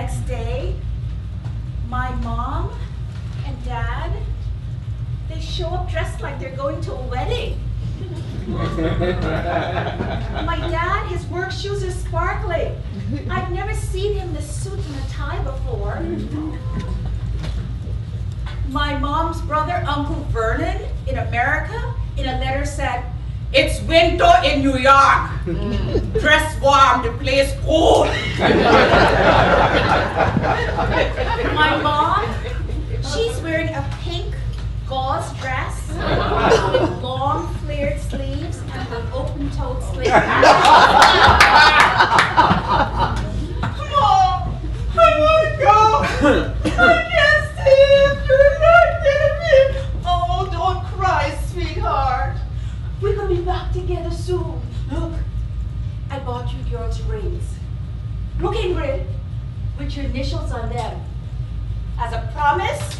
next day, my mom and dad, they show up dressed like they're going to a wedding. My dad, his work shoes are sparkling. I've never seen him in a suit and a tie before. My mom's brother, Uncle Vernon, in America, in a letter said, It's winter in New York. Mm. Dress warm, the place cold. My mom, she's wearing a pink gauze dress with long flared sleeves and an open-toed slip. Mom, I want to go. I can't stay if you're not gonna be. Oh, don't cry, sweetheart. We're gonna be back together soon. Look, I bought you girls rings. Look, Ingrid, with your initials on them. As a promise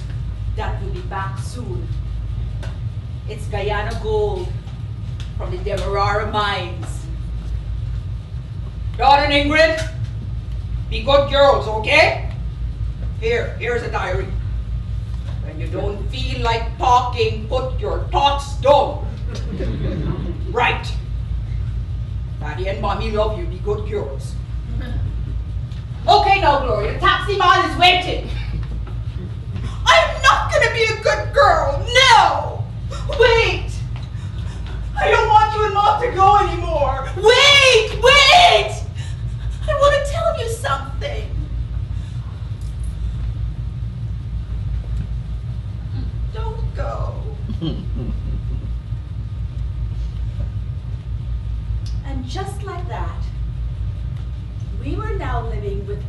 that we'll be back soon. It's Guyana Gold from the Demerara mines. Dawn and Ingrid, be good girls, okay? Here, here's a diary. When you don't feel like talking, put your thoughts down. right. Daddy and Mommy love you, be good girls. Okay now, Gloria, the taxi man is waiting. I'm not gonna be a good girl, no! Wait! I don't want you and Mom to go anymore. Wait, wait! I want to tell you something. Don't go. And just like that, we were now living with